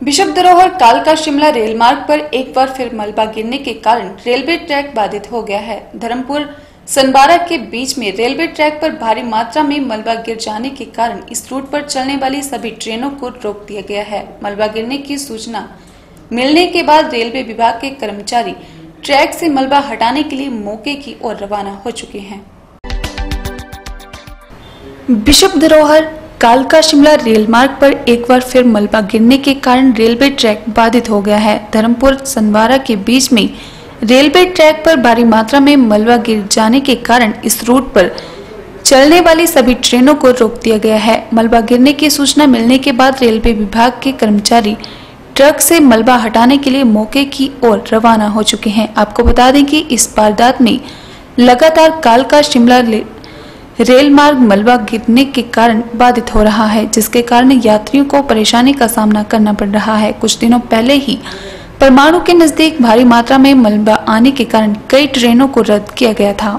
Bishop धरोहर कालका Shimla rail मार्ग पर एक बार फिर मलबा गिरने के कारण रेलवे ट्रैक बाधित हो गया है। धर्मपुर सनबारा के बीच में रेलवे ट्रैक पर भारी मात्रा में मलबा गिर जाने के कारण इस रूट पर चलने वाली सभी ट्रेनों को रोक दिया गया है। मलबा गिरने की सूचना मिलने के बाद रेलवे विभाग के कर्मचारी ट्रैक से मलबा हटाने के लिए मौके की ओर रवाना हो चुके हैं। बिशप धरोहर कालका शिमला रेल मार्ग पर एक बार फिर मलबा गिरने के कारण रेलवे ट्रैक बाधित हो गया है। धर्मपुर सनवारा के बीच में रेलवे ट्रैक पर भारी मात्रा में मलबा गिर जाने के कारण इस रूट पर चलने वाली सभी ट्रेनों को रोक दिया गया है। मलबा गिरने की सूचना मिलने के बाद रेलवे विभाग के कर्मचारी ट्रक से मलबा हटाने के लिए मौके की ओर रवाना हो चुके हैं। आपको बता दें कि इस वारदात में लगातार कालका शिमला रेल मार्ग मलबा गिरने के कारण बाधित हो रहा है, जिसके कारण यात्रियों को परेशानी का सामना करना पड़ रहा है। कुछ दिनों पहले ही परमाणु के नज़दीक भारी मात्रा में मलबा आने के कारण कई ट्रेनों को रद्द किया गया था।